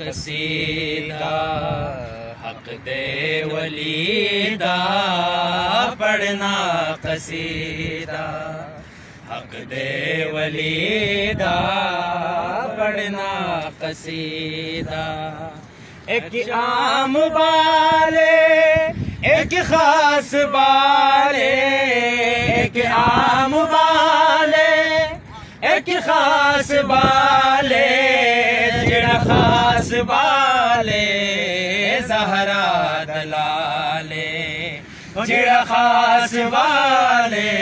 कसीदा हक दे वलीदा, पढ़ना कसीदा। हक दे वलीदा, पढ़ना कसीदा। एक आम वाले एक खास वाले एक आम वाले एक खास जड़ा वाले, जहरा दलाले। जड़ा खास वाले,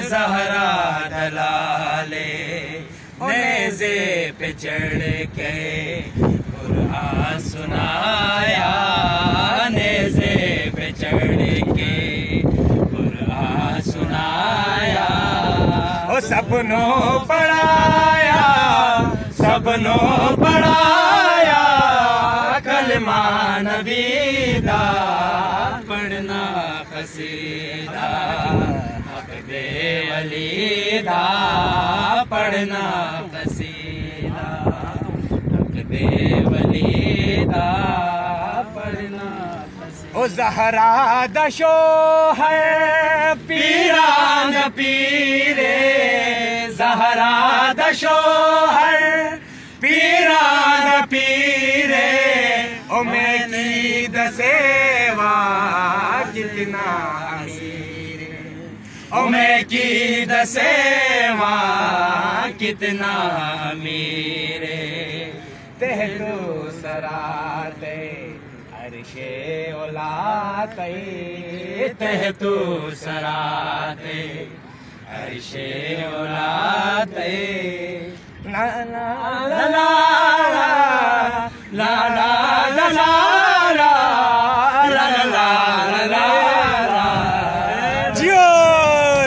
जहरा दलाले। नेजे पे चढ़ के कुरान सुनाया नेजे पे चढ़ के कुरान सुनाया। ओ सपनों पढ़ाया, सपनों कलमा नबीदा, पढ़ना कसीदा। हक दे अलीदा पढ़ना कसीदा। हक दे वलीदा, पढ़ना ओ जहरा दशो है पीरान पीरे। जहरा दशो है मेरी दसेवा कितना अमीर ओ मैं दसेवा कितना अमीर तेह तो सराते अरशे ओलाते तह तू सराते अरशे ओलाते ला ला ला ला ला ला